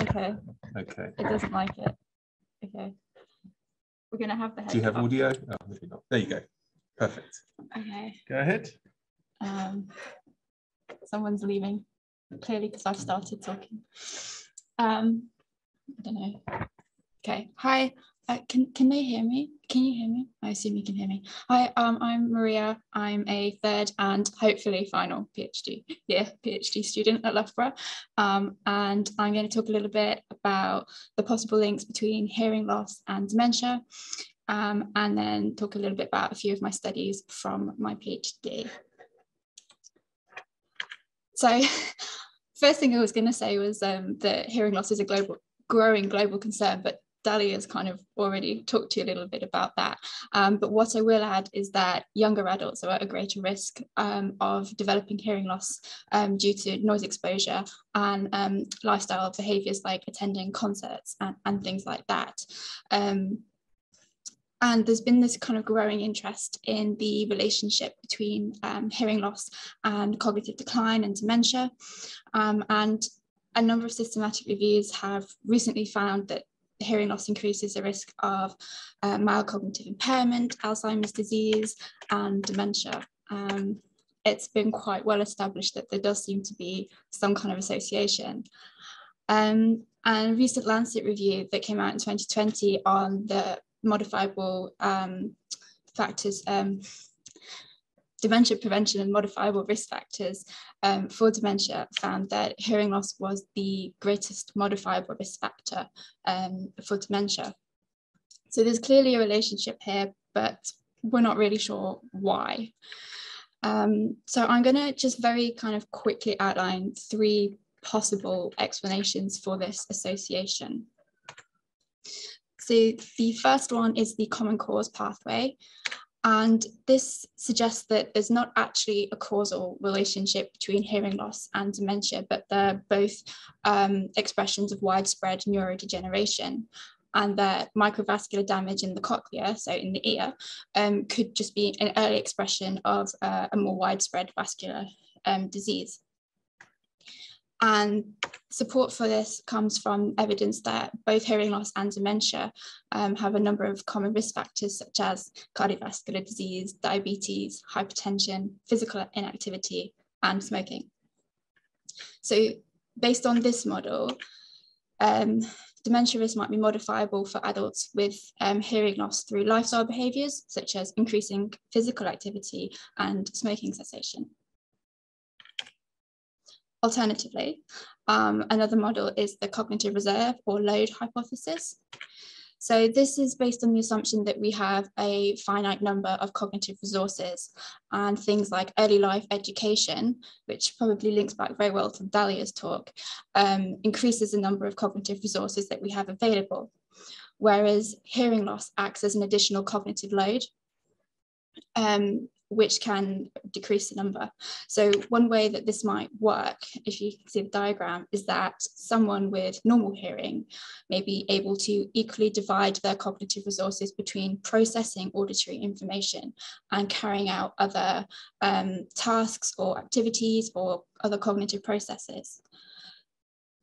Okay, Okay. it doesn't like it. Okay. We're gonna have the Do you have headset. audio? Oh, maybe not. There you go. Perfect. Okay, Go ahead. um, someone's leaving, clearly because I've started talking. Um, I don't know. Okay, hi, uh, can, can they hear me? Can you hear me? I assume you can hear me. Hi, um, I'm Maria. I'm a third and hopefully final PhD, yeah, PhD student at Loughborough. Um, and I'm going to talk a little bit about the possible links between hearing loss and dementia, um, and then talk a little bit about a few of my studies from my PhD. So first thing I was going to say was um, that hearing loss is a global, growing global concern, but Dali has kind of already talked to you a little bit about that. Um, but what I will add is that younger adults are at a greater risk um, of developing hearing loss um, due to noise exposure and um, lifestyle behaviours like attending concerts and, and things like that. Um, and there's been this kind of growing interest in the relationship between um, hearing loss and cognitive decline and dementia. And a number of systematic reviews have recently found that hearing loss increases the risk of uh, mild cognitive impairment, Alzheimer's disease, and dementia. Um, it's been quite well established that there does seem to be some kind of association. Um, and a recent Lancet review that came out in 2020 on the modifiable um, factors, um, dementia prevention and modifiable risk factors um, for dementia found that hearing loss was the greatest modifiable risk factor um, for dementia. So there's clearly a relationship here, but we're not really sure why. Um, so I'm going to just very kind of quickly outline three possible explanations for this association. So the first one is the common cause pathway. And this suggests that there's not actually a causal relationship between hearing loss and dementia, but they're both um, expressions of widespread neurodegeneration. And that microvascular damage in the cochlea, so in the ear, um, could just be an early expression of uh, a more widespread vascular um, disease. And support for this comes from evidence that both hearing loss and dementia um, have a number of common risk factors such as cardiovascular disease, diabetes, hypertension, physical inactivity, and smoking. So based on this model, um, dementia risk might be modifiable for adults with um, hearing loss through lifestyle behaviours such as increasing physical activity and smoking cessation. Alternatively, um, another model is the cognitive reserve or load hypothesis. So this is based on the assumption that we have a finite number of cognitive resources and things like early life education, which probably links back very well to Dahlia's talk, um, increases the number of cognitive resources that we have available. Whereas hearing loss acts as an additional cognitive load. Um, which can decrease the number. So one way that this might work, if you can see the diagram, is that someone with normal hearing may be able to equally divide their cognitive resources between processing auditory information and carrying out other um, tasks or activities or other cognitive processes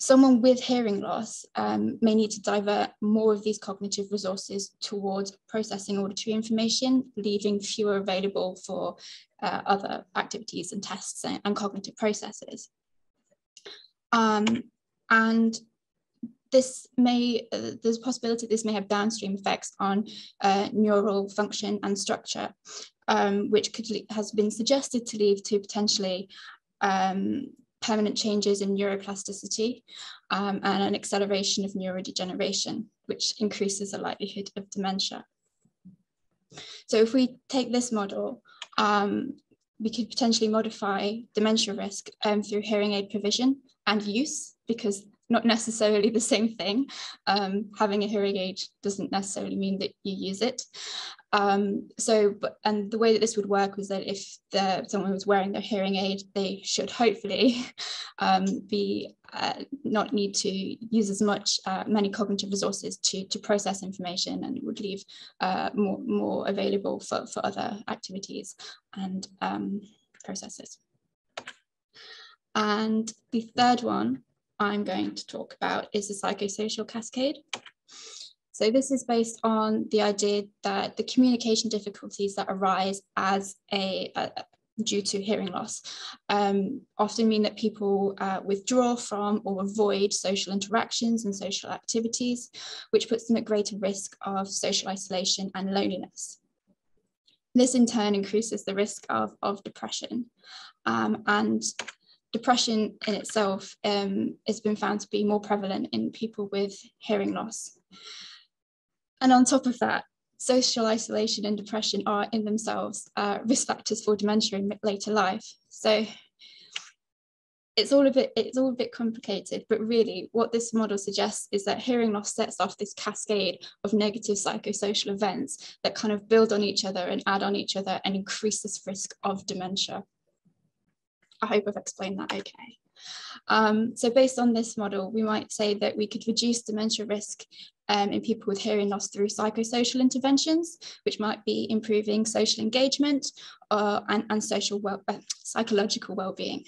someone with hearing loss um, may need to divert more of these cognitive resources towards processing auditory information, leaving fewer available for uh, other activities and tests and, and cognitive processes. Um, and this may, uh, there's a possibility this may have downstream effects on uh, neural function and structure, um, which could has been suggested to lead to potentially um, permanent changes in neuroplasticity um, and an acceleration of neurodegeneration, which increases the likelihood of dementia. So if we take this model, um, we could potentially modify dementia risk um, through hearing aid provision and use, because not necessarily the same thing. Um, having a hearing aid doesn't necessarily mean that you use it. Um, so, and the way that this would work was that if the, someone was wearing their hearing aid, they should hopefully um, be uh, not need to use as much uh, many cognitive resources to, to process information and would leave uh, more, more available for, for other activities and um, processes. And the third one I'm going to talk about is the psychosocial cascade. So this is based on the idea that the communication difficulties that arise as a, a due to hearing loss um, often mean that people uh, withdraw from or avoid social interactions and social activities, which puts them at greater risk of social isolation and loneliness. This in turn increases the risk of, of depression. Um, and depression in itself um, has been found to be more prevalent in people with hearing loss. And on top of that, social isolation and depression are in themselves uh, risk factors for dementia in later life. So it's all a bit it's all a bit complicated, but really what this model suggests is that hearing loss sets off this cascade of negative psychosocial events that kind of build on each other and add on each other and increase this risk of dementia. I hope I've explained that okay. Um, so based on this model, we might say that we could reduce dementia risk um, in people with hearing loss through psychosocial interventions, which might be improving social engagement uh, and, and social well, uh, psychological well-being.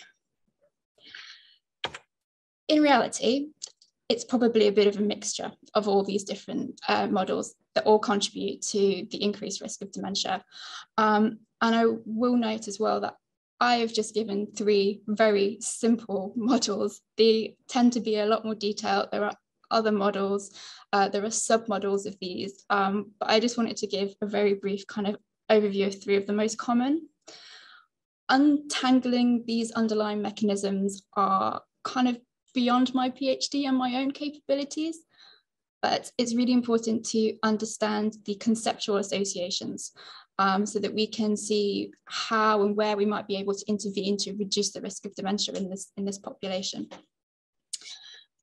In reality, it's probably a bit of a mixture of all these different uh, models that all contribute to the increased risk of dementia. Um, and I will note as well that I have just given three very simple models. They tend to be a lot more detailed. There are other models uh, there are submodels of these, um, but I just wanted to give a very brief kind of overview of three of the most common. Untangling these underlying mechanisms are kind of beyond my PhD and my own capabilities, but it's really important to understand the conceptual associations um, so that we can see how and where we might be able to intervene to reduce the risk of dementia in this, in this population.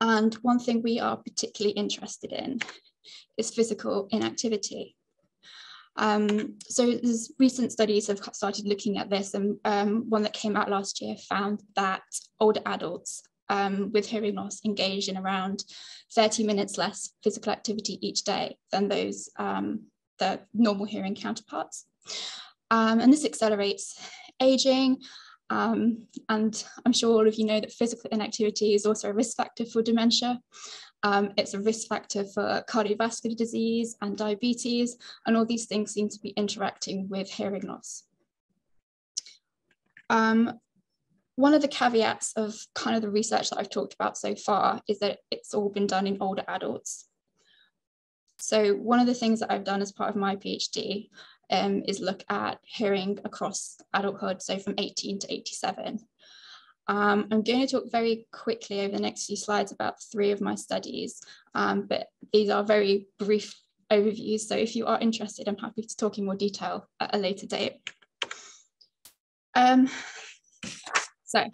And one thing we are particularly interested in is physical inactivity. Um, so there's recent studies have started looking at this and um, one that came out last year found that older adults um, with hearing loss engage in around 30 minutes less physical activity each day than those um, the normal hearing counterparts. Um, and this accelerates aging um, and I'm sure all of you know that physical inactivity is also a risk factor for dementia. Um, it's a risk factor for cardiovascular disease and diabetes, and all these things seem to be interacting with hearing loss. Um, one of the caveats of kind of the research that I've talked about so far is that it's all been done in older adults. So one of the things that I've done as part of my PhD um, is look at hearing across adulthood, so from 18 to 87. Um, I'm going to talk very quickly over the next few slides about three of my studies, um, but these are very brief overviews. So if you are interested, I'm happy to talk in more detail at a later date. Um, so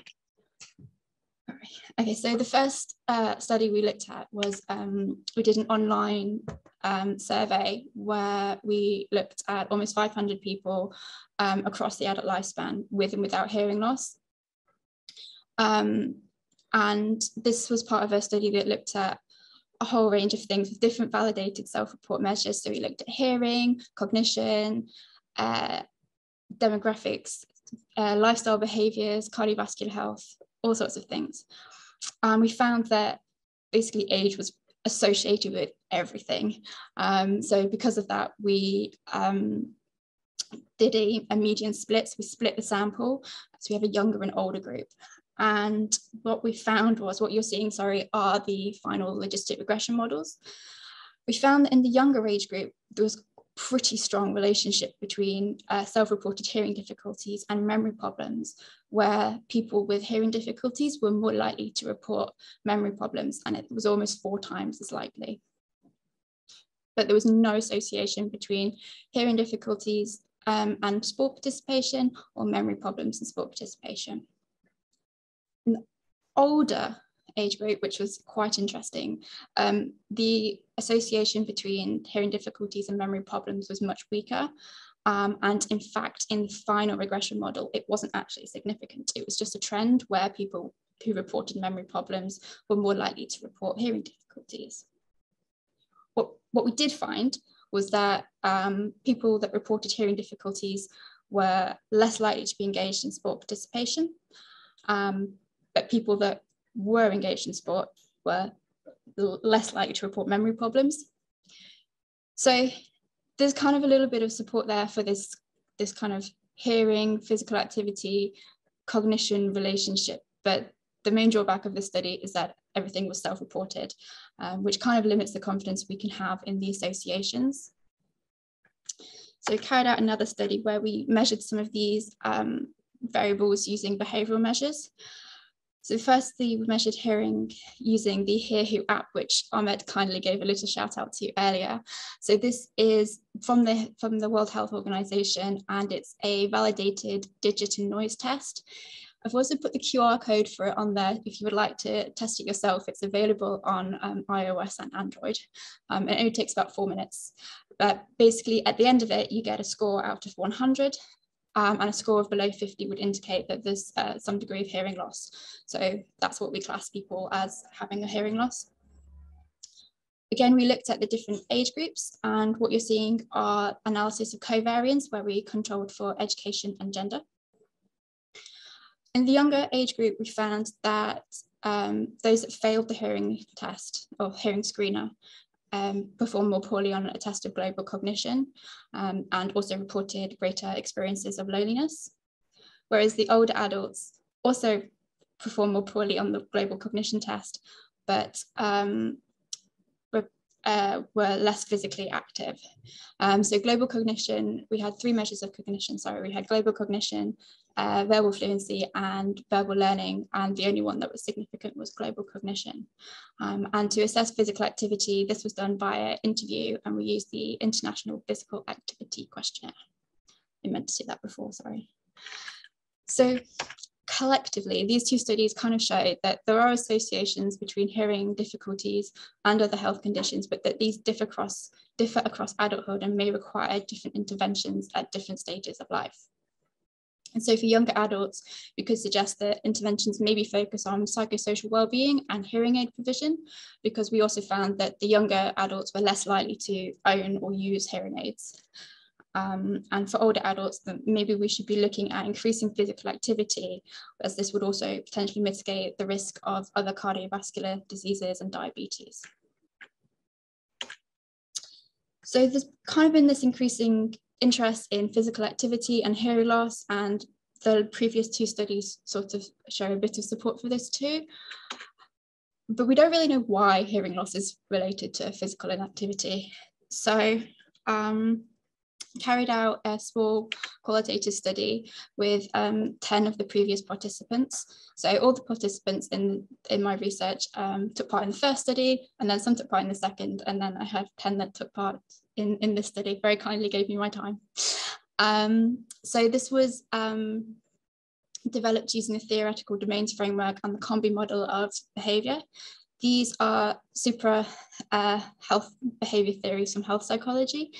Okay, so the first uh, study we looked at was um, we did an online um, survey where we looked at almost 500 people um, across the adult lifespan with and without hearing loss. Um, and this was part of a study that looked at a whole range of things with different validated self-report measures. So we looked at hearing, cognition, uh, demographics, uh, lifestyle behaviors, cardiovascular health, all sorts of things. And we found that basically age was associated with everything. Um, so because of that, we um, did a, a median split. So we split the sample. So we have a younger and older group. And what we found was what you're seeing, sorry, are the final logistic regression models. We found that in the younger age group, there was pretty strong relationship between uh, self-reported hearing difficulties and memory problems, where people with hearing difficulties were more likely to report memory problems, and it was almost four times as likely. But there was no association between hearing difficulties um, and sport participation or memory problems and sport participation. In older age group, which was quite interesting. Um, the association between hearing difficulties and memory problems was much weaker. Um, and in fact, in the final regression model, it wasn't actually significant. It was just a trend where people who reported memory problems were more likely to report hearing difficulties. What, what we did find was that um, people that reported hearing difficulties were less likely to be engaged in sport participation, um, but people that were engaged in sport were less likely to report memory problems. So there's kind of a little bit of support there for this, this kind of hearing, physical activity, cognition relationship. But the main drawback of this study is that everything was self-reported, um, which kind of limits the confidence we can have in the associations. So we carried out another study where we measured some of these um, variables using behavioural measures. So firstly, we measured hearing using the HearWho app, which Ahmed kindly gave a little shout out to earlier. So this is from the, from the World Health Organization, and it's a validated digit and noise test. I've also put the QR code for it on there if you would like to test it yourself. It's available on um, iOS and Android. Um, it only takes about four minutes. But basically, at the end of it, you get a score out of 100. Um, and a score of below 50 would indicate that there's uh, some degree of hearing loss. So that's what we class people as having a hearing loss. Again, we looked at the different age groups and what you're seeing are analysis of covariance where we controlled for education and gender. In the younger age group, we found that um, those that failed the hearing test or hearing screener um, performed more poorly on a test of global cognition um, and also reported greater experiences of loneliness. Whereas the older adults also performed more poorly on the global cognition test, but um, uh, were less physically active. Um, so global cognition, we had three measures of cognition, sorry, we had global cognition, uh, verbal fluency and verbal learning, and the only one that was significant was global cognition. Um, and to assess physical activity, this was done via interview, and we used the International Physical Activity Questionnaire. I meant to say that before, sorry. So collectively, these two studies kind of show that there are associations between hearing difficulties and other health conditions, but that these differ across, differ across adulthood and may require different interventions at different stages of life. And so for younger adults, we could suggest that interventions maybe focus on psychosocial well-being and hearing aid provision, because we also found that the younger adults were less likely to own or use hearing aids. Um, and for older adults, maybe we should be looking at increasing physical activity, as this would also potentially mitigate the risk of other cardiovascular diseases and diabetes. So there's kind of been this increasing interest in physical activity and hearing loss and the previous two studies sort of show a bit of support for this too. But we don't really know why hearing loss is related to physical inactivity. So um, carried out a small qualitative study with um, 10 of the previous participants. So all the participants in, in my research um, took part in the first study, and then some took part in the second, and then I have 10 that took part in, in this study, very kindly gave me my time. Um, so this was um, developed using the theoretical domains framework and the COM-B model of behavior. These are supra uh, health behavior theories from health psychology,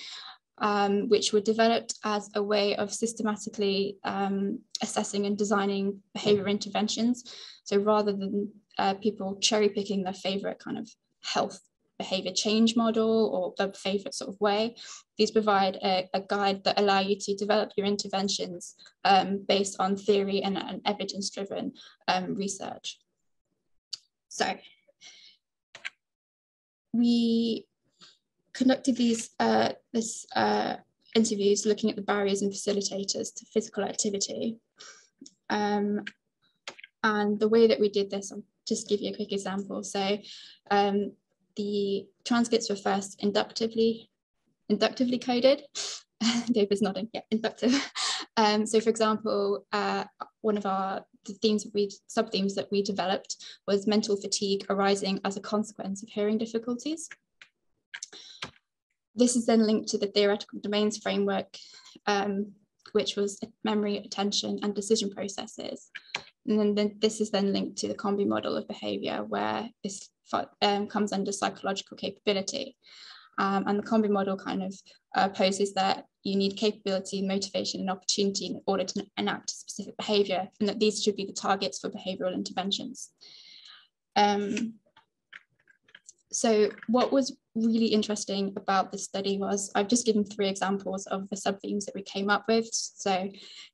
um, which were developed as a way of systematically um, assessing and designing behavior interventions. So rather than uh, people cherry picking their favorite kind of health behavior change model or their favorite sort of way. These provide a, a guide that allow you to develop your interventions um, based on theory and, and evidence-driven um, research. So we conducted these uh, this uh, interviews looking at the barriers and facilitators to physical activity. Um, and the way that we did this, I'll just give you a quick example. So um, the transcripts were first inductively inductively coded. David's nodding, yeah, inductive. Um, so for example, uh, one of our the themes we sub-themes that we developed was mental fatigue arising as a consequence of hearing difficulties. This is then linked to the theoretical domains framework, um, which was memory, attention, and decision processes. And then, this is then linked to the COM-B model of behavior, where this um, comes under psychological capability. Um, and the COM-B model kind of uh, poses that you need capability, motivation, and opportunity in order to enact specific behavior, and that these should be the targets for behavioral interventions. Um, so what was really interesting about this study was I've just given three examples of the sub-themes that we came up with. So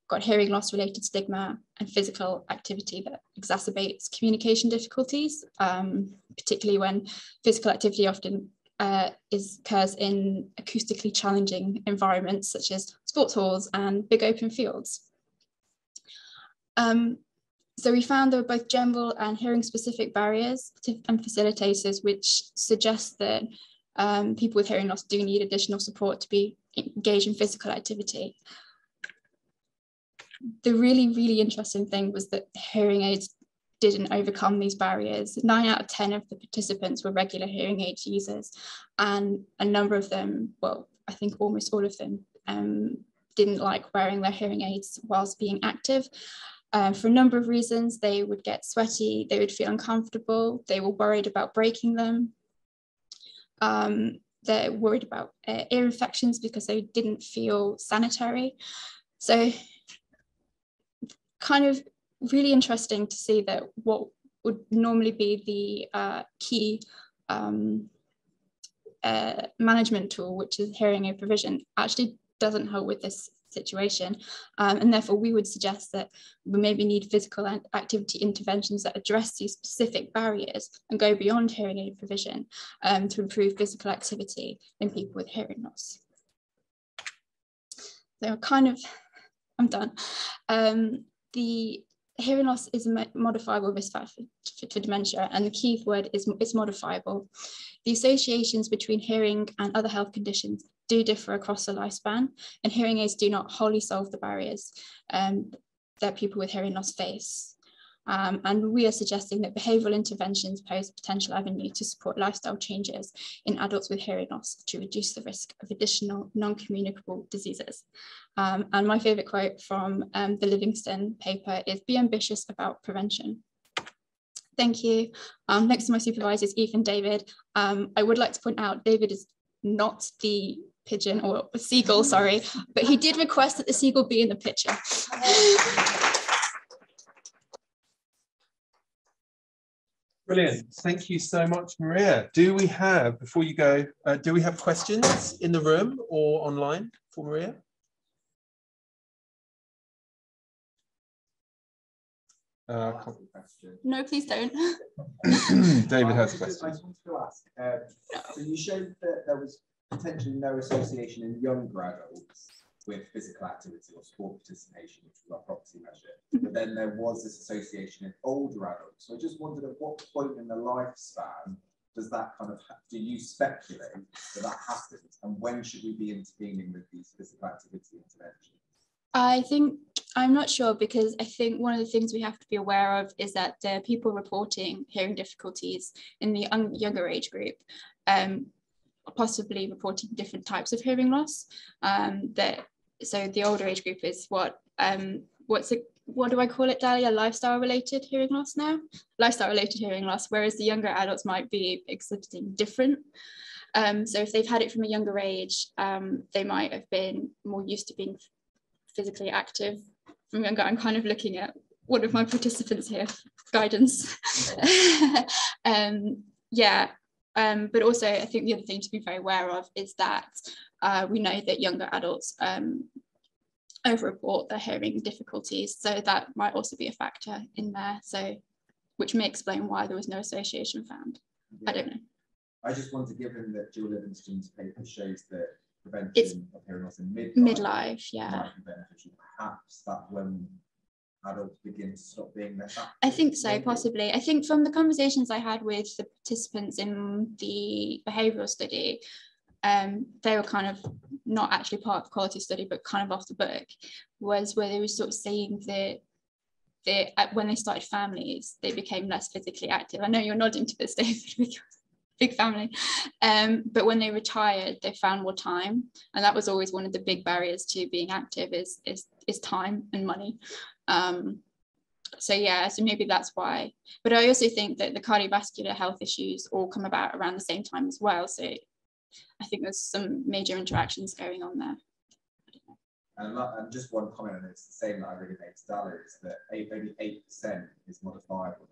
got hearing loss related stigma and physical activity that exacerbates communication difficulties, um, particularly when physical activity often uh, is occurs in acoustically challenging environments such as sports halls and big open fields. Um, so we found there were both general and hearing specific barriers to, and facilitators, which suggest that um, people with hearing loss do need additional support to be engaged in physical activity. The really, really interesting thing was that hearing aids didn't overcome these barriers. Nine out of 10 of the participants were regular hearing aid users, and a number of them, well, I think almost all of them, um, didn't like wearing their hearing aids whilst being active. Uh, for a number of reasons, they would get sweaty, they would feel uncomfortable, they were worried about breaking them. Um, they're worried about uh, ear infections because they didn't feel sanitary. So kind of really interesting to see that what would normally be the uh, key um, uh, management tool, which is hearing aid provision, actually doesn't help with this situation. Um, and therefore, we would suggest that we maybe need physical activity interventions that address these specific barriers and go beyond hearing aid provision um, to improve physical activity in people with hearing loss. So kind of, I'm done. Um, the hearing loss is a modifiable risk factor for, dementia, and the key word is it's modifiable. The associations between hearing and other health conditions do differ across the lifespan, and hearing aids do not wholly solve the barriers um, that people with hearing loss face. Um, and we are suggesting that behavioural interventions pose a potential avenue to support lifestyle changes in adults with hearing loss to reduce the risk of additional non-communicable diseases. Um, and my favourite quote from um, the Livingston paper is, be ambitious about prevention. Thank you. Um, next to my supervisors, Ethan David. Um, I would like to point out David is not the pigeon or seagull, sorry, but he did request that the seagull be in the picture. Brilliant. Thank you so much, Maria. Do we have, before you go, uh, do we have questions in the room or online for Maria? Uh, no, please don't. David has a question. I just wanted to ask. Uh, so you showed that there was potentially no association in young adults with physical activity or sport participation, which was our proxy measure. But then there was this association in older adults. So I just wondered at what point in the lifespan does that kind of, do you speculate that that happens? And when should we be intervening with these physical activity interventions? I think I'm not sure because I think one of the things we have to be aware of is that the people reporting hearing difficulties in the younger age group um, possibly reporting different types of hearing loss. Um, that so the older age group is what um, what's it what do I call it, Dahlia? Lifestyle related hearing loss now? Lifestyle related hearing loss, whereas the younger adults might be exhibiting different. Um, so if they've had it from a younger age, um, they might have been more used to being physically active from younger. I'm kind of looking at one of my participants here, guidance. um, yeah, um, but also, I think the other thing to be very aware of is that uh, we know that younger adults um, overreport their hearing difficulties. So that might also be a factor in there. So, which may explain why there was no association found. Yeah. I don't know. I just want to give him that Gill Livingston's paper shows that prevention it's of hearing loss in midlife, midlife yeah. might be beneficial. Perhaps that when adults begin to stop being less active? I think so, possibly. I think from the conversations I had with the participants in the behavioural study, um, they were kind of not actually part of the quality study, but kind of off the book, was where they were sort of saying that they, when they started families, they became less physically active. I know you're nodding to this, David, your big family. Um, but when they retired, they found more time. And that was always one of the big barriers to being active is, is, is time and money. Um, so yeah, so maybe that's why. But I also think that the cardiovascular health issues all come about around the same time as well. So I think there's some major interactions going on there. And, and just one comment, and it's the same that I really made to Dahlia, is that eight, maybe 8% is modifiable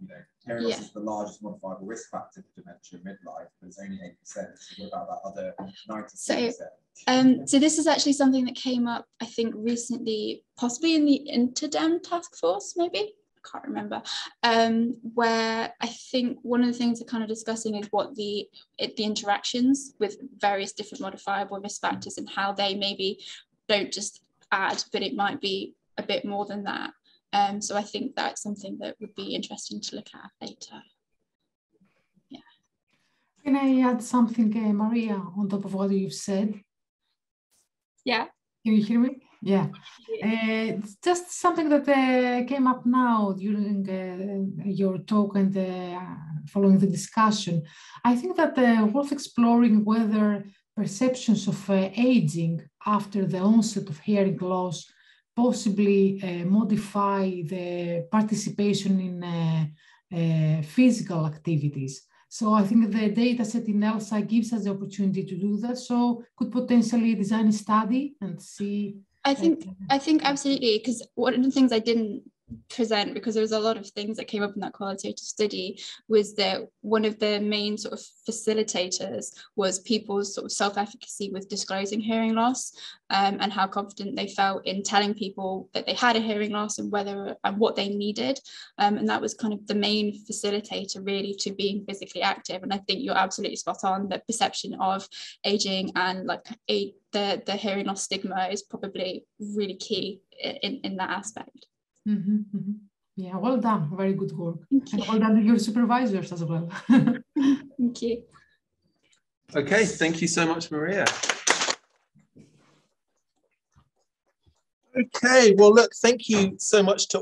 you know, hearing loss is the largest modifiable risk factor for dementia midlife, but it's only 8%. So what about that other 96%? So, um, so this is actually something that came up, I think, recently, possibly in the Interdem task force, maybe I can't remember, um, where I think one of the things they're kind of discussing is what the it, the interactions with various different modifiable risk factors and how they maybe don't just add, but it might be a bit more than that. Um, so I think that's something that would be interesting to look at later. Yeah. Can I add something, uh, Maria, on top of what you've said? Yeah. Can you hear me? Yeah, uh, just something that uh, came up now during uh, your talk and uh, following the discussion. I think that uh, worth exploring whether perceptions of uh, aging after the onset of hearing loss possibly uh, modify the participation in uh, uh, physical activities. So I think the data set in ELSA gives us the opportunity to do that. So could potentially design a study and see I think I think absolutely because one of the things I didn't present because there was a lot of things that came up in that qualitative study was that one of the main sort of facilitators was people's sort of self-efficacy with disclosing hearing loss um, and how confident they felt in telling people that they had a hearing loss and whether and what they needed um, and that was kind of the main facilitator really to being physically active and I think you're absolutely spot on the perception of aging and like a, the the hearing loss stigma is probably really key in, in that aspect. Mm-hmm, mm-hmm. Yeah, well done. Very good work. And well done to your supervisors as well. thank you. Okay, thank you so much, Maria. Okay, well, look, thank you so much to